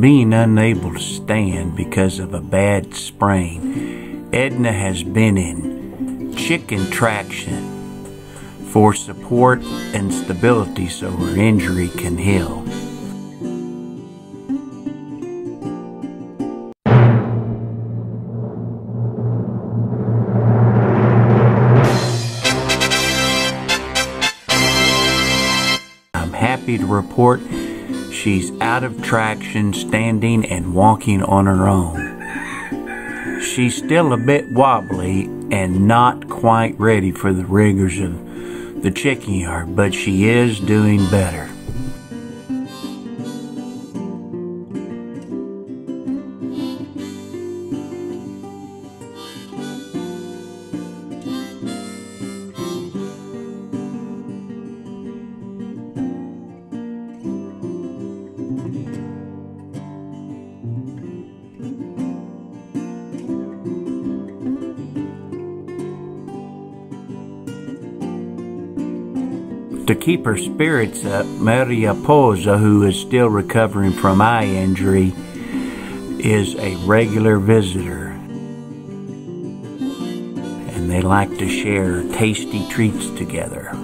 being unable to stand because of a bad sprain, Edna has been in chicken traction for support and stability so her injury can heal. I'm happy to report she's out of traction, standing and walking on her own. She's still a bit wobbly and not quite ready for the rigors of the chicken yard, but she is doing better. To keep her spirits up, Mariposa, who is still recovering from eye injury, is a regular visitor. And they like to share tasty treats together.